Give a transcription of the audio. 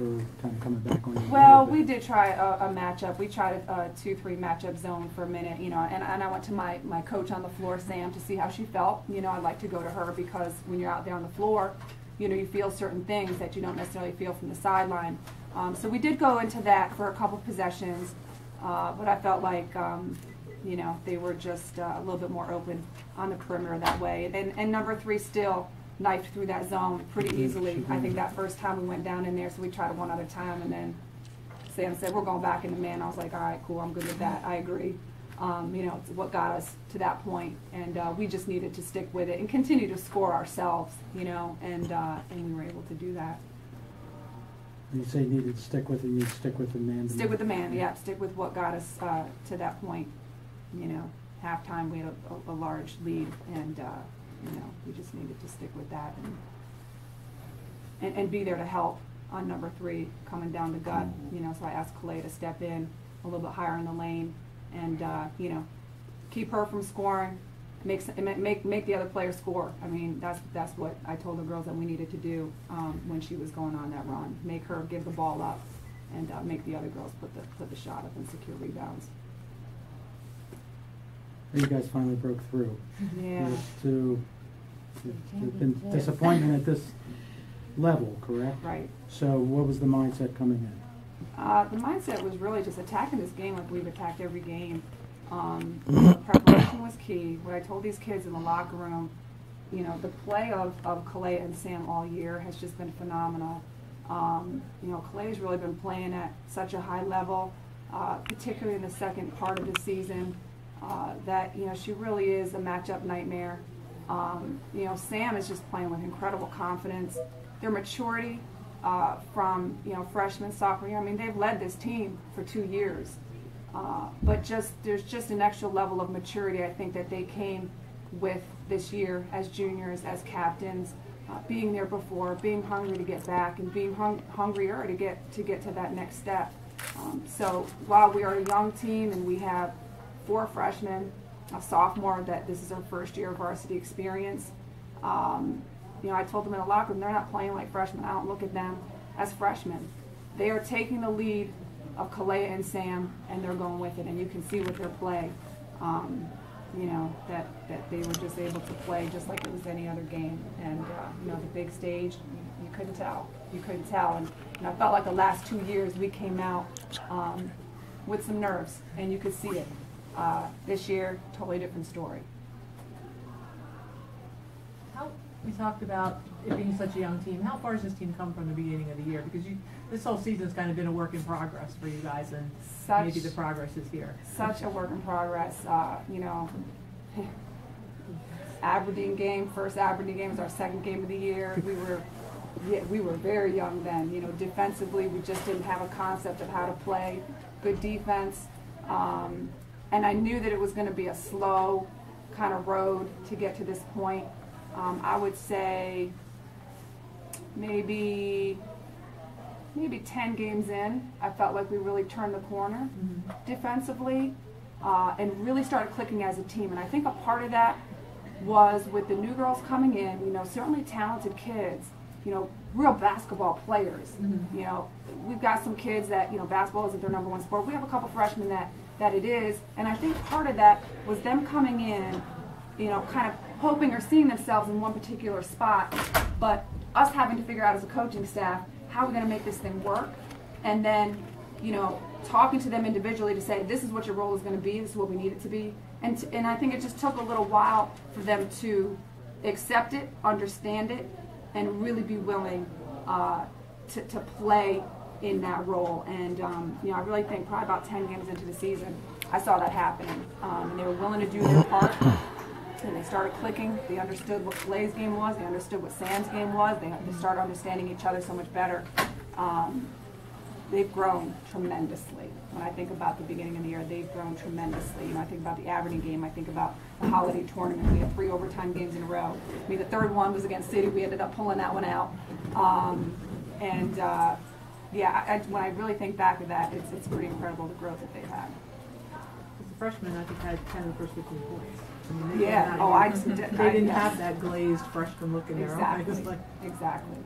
or kind of coming back on you? Well, we did try a, a matchup. We tried a, a two-three matchup zone for a minute, you know, and, and I went to my, my coach on the floor, Sam, to see how she felt. You know, I like to go to her because when you're out there on the floor, you know, you feel certain things that you don't necessarily feel from the sideline. Um, so we did go into that for a couple possessions, uh, but I felt like, um, you know, they were just uh, a little bit more open on the perimeter that way. And, and number three still knifed through that zone pretty Mhm. easily. I think that first time we went down in there, so we tried it one other time, and then Sam said, we're going back in the man. I was like, all right, cool, I'm good with that. I agree. Um, you know, it's what got us to that point, and uh, we just needed to stick with it and continue to score ourselves, you know, and uh, and we were able to do that. You say you needed to stick with it, you need to stick with the man. Stick with the man, yeah, stick with what got us uh, to that point. You know, halftime we had a, a, a large lead, and uh, you know, we just needed to stick with that and, and and be there to help on number three coming down the gut. You know, so I asked Kalea to step in a little bit higher in the lane, and uh, you know, keep her from scoring. Make, make make the other player score. I mean, that's that's what I told the girls that we needed to do um, when she was going on that run. Make her give the ball up, and uh, make the other girls put the put the shot up and secure rebounds. You guys finally broke through. Yeah. There's been disappointment at this level, correct? Right. So what was the mindset coming in? Uh, the mindset was really just attacking this game like we've attacked every game. Um, preparation was key. What I told these kids in the locker room, you know, the play of, of Kalea and Sam all year has just been phenomenal. Um, you know, Kalea's really been playing at such a high level, uh, particularly in the second part of the season, uh, that, you know, she really is a matchup nightmare. Um, you know, Sam is just playing with incredible confidence. Their maturity uh, from, you know, freshman, sophomore year, I mean, they've led this team for two years. Uh, but just there's just an extra level of maturity I think that they came with this year as juniors, as captains, uh, being there before, being hungry to get back, and being hung- hungrier to get to get to that next step. Um, so while we are a young team and we have four freshmen, a sophomore that this is her first year of varsity experience, um, you know, I told them in the locker room they're not playing like freshmen. I don't look at them as freshmen. They are taking the lead of Kalea and Sam, and they're going with it. And you can see with their play, um, you know, that, that they were just able to play just like it was any other game. And, uh, you know, the big stage, you, you couldn't tell. You couldn't tell. And, and I felt like the last two years we came out um, with some nerves, and you could see it. Uh, this year, totally different story. How, we talked about it being such a young team. How far has this team come from the beginning of the year? Because you, this whole season's kind of been a work in progress for you guys, and Such- maybe the progress is here. such a work in progress. Uh, you know, Aberdeen game, first Aberdeen game was our second game of the year. We were, yeah, we were very young then. You know, defensively, we just didn't have a concept of how to play good defense. Um, and I knew that it was going to be a slow kind of road to get to this point. Um, I would say maybe maybe 10 games in, I felt like we really turned the corner defensively uh, and really started clicking as a team. And I think a part of that was with the new girls coming in, you know, certainly talented kids, you know, real basketball players. You know, we've got some kids that, you know, basketball isn't their number one sport. We have a couple freshmen that, that it is. And I think part of that was them coming in, you know, kind of hoping or seeing themselves in one particular spot, but us having to figure out as a coaching staff how we're going to make this thing work, and then, you know, talking to them individually to say this is what your role is going to be, this is what we need it to be, and t- and I think it just took a little while for them to accept it, understand it, and really be willing uh, to to play in that role. And um, you know, I really think probably about ten games into the season, I saw that happening, um, and they were willing to do their part and they started clicking. They understood what Kalea's game was. They understood what Sam's game was. They, they started understanding each other so much better. Um, they've grown tremendously. When I think about the beginning of the year, they've grown tremendously. You know, I think about the Aberdeen game. I think about the holiday tournament. We had three overtime games in a row. I mean, the third one was against City. We ended up pulling that one out. Um, and uh, yeah, I, I, when I really think back of that, it's, it's pretty incredible the growth that they've had. Because the freshmen, I think, had 10 of the first 15 points. I mean, Yeah. Oh, I just They didn't yes. have that glazed freshman look in their eyes. Exactly. Like, Exactly.